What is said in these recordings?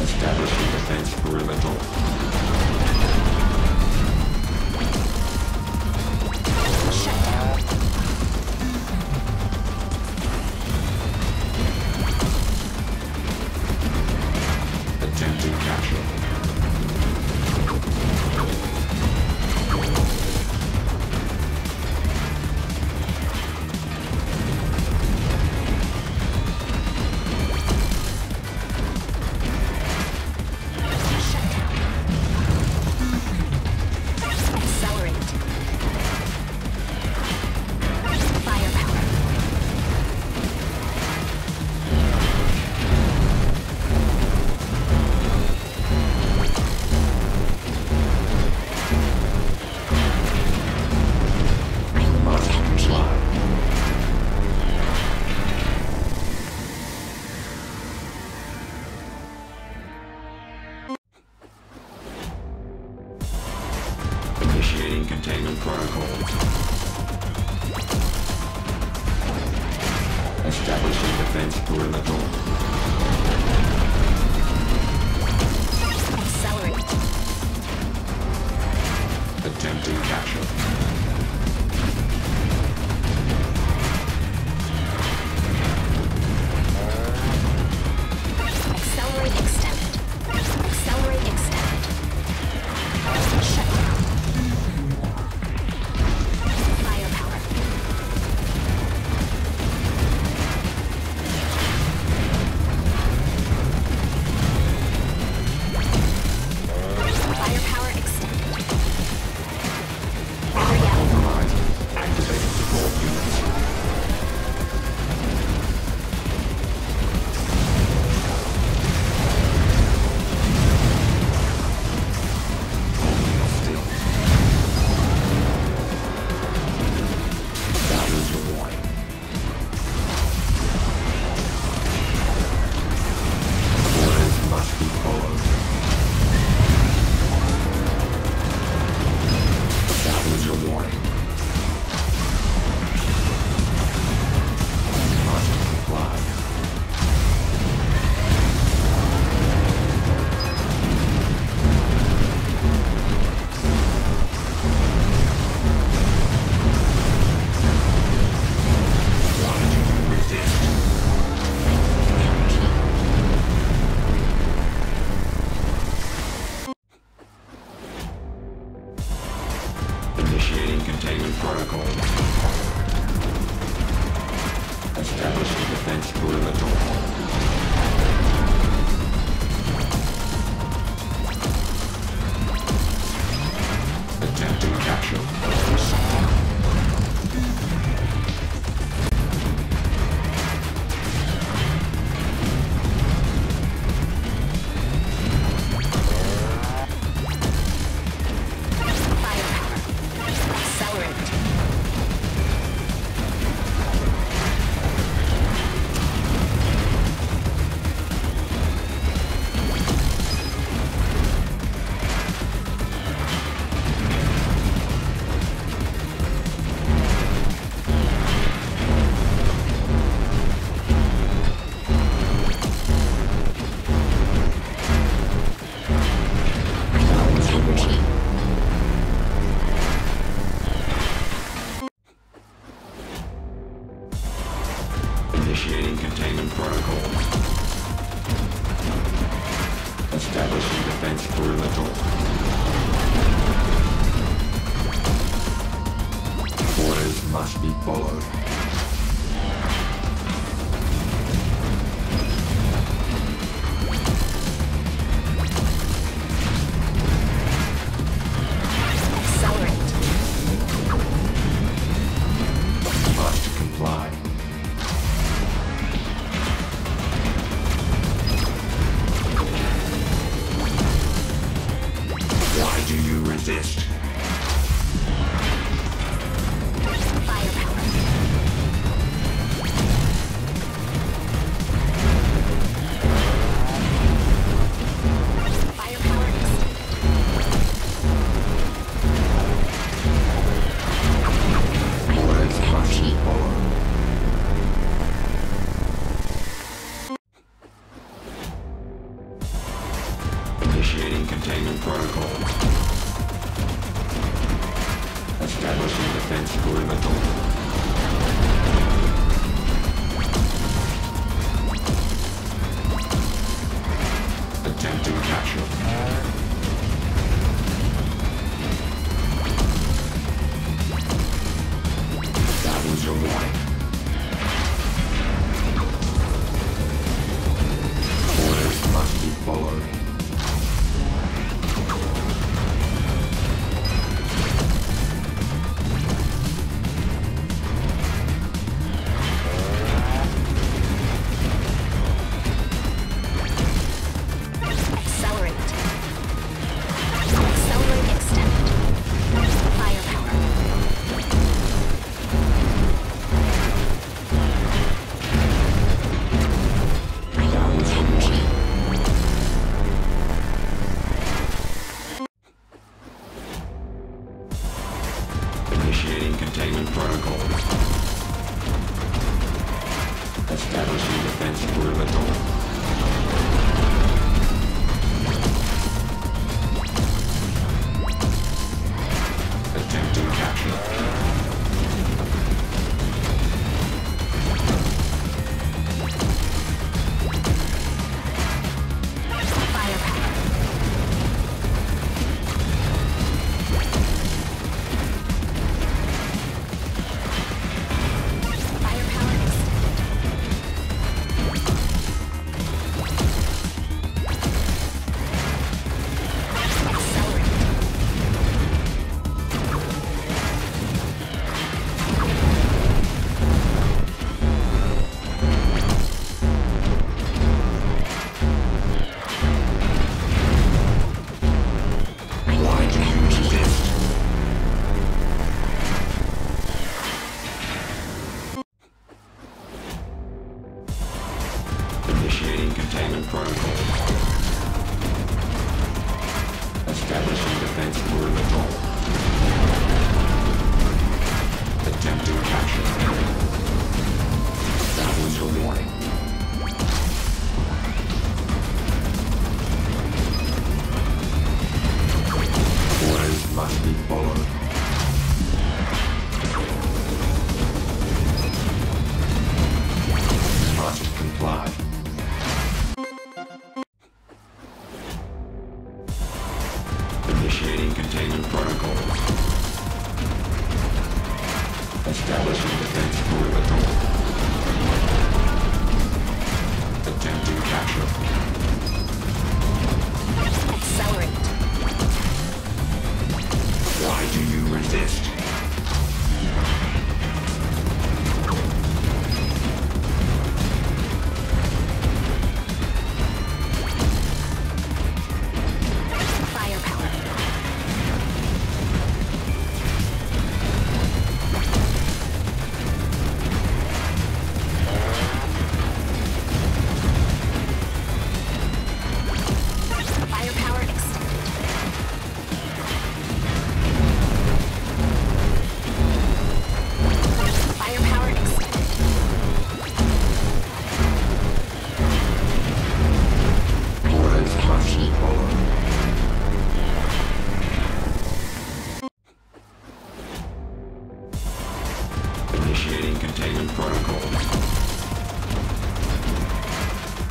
Establishing defense perimeter.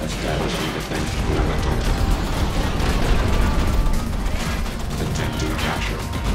Establishing defense perimeter. Attempting capture.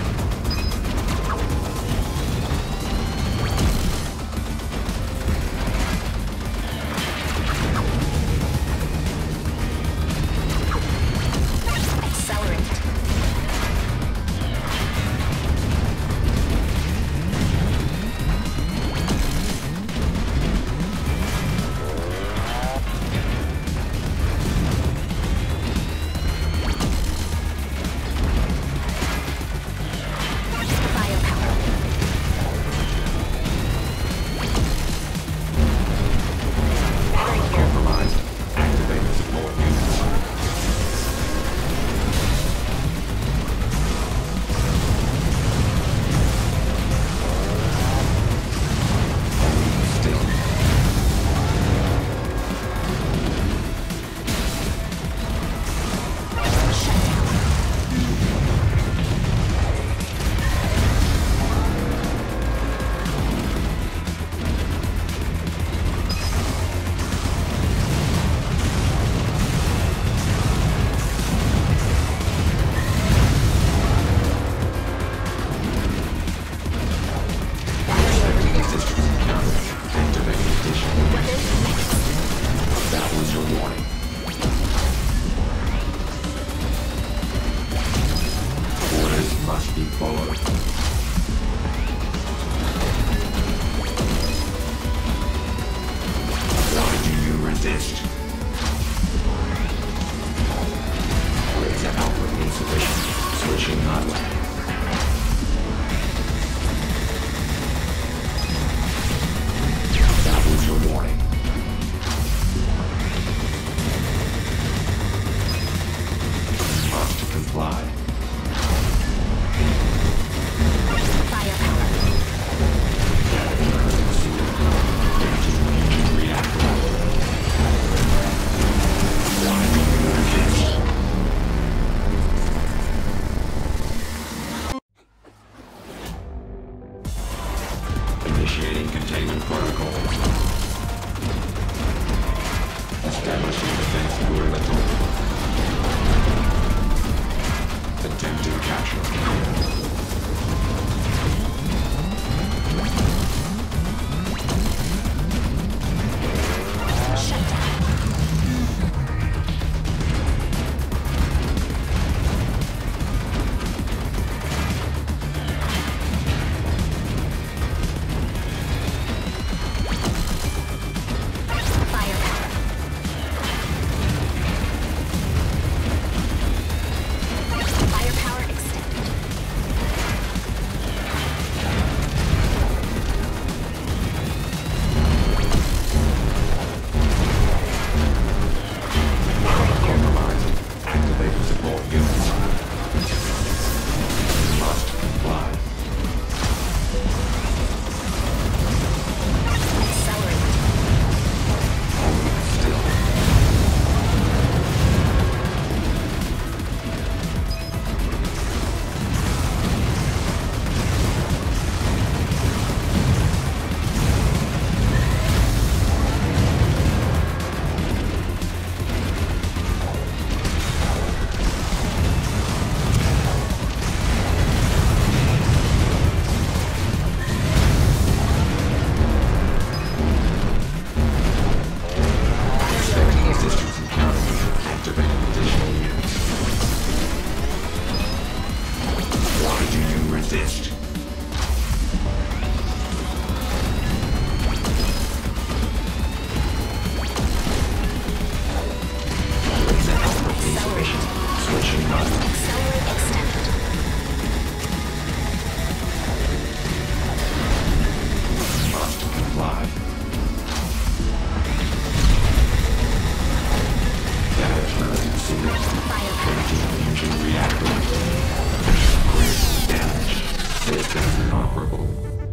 System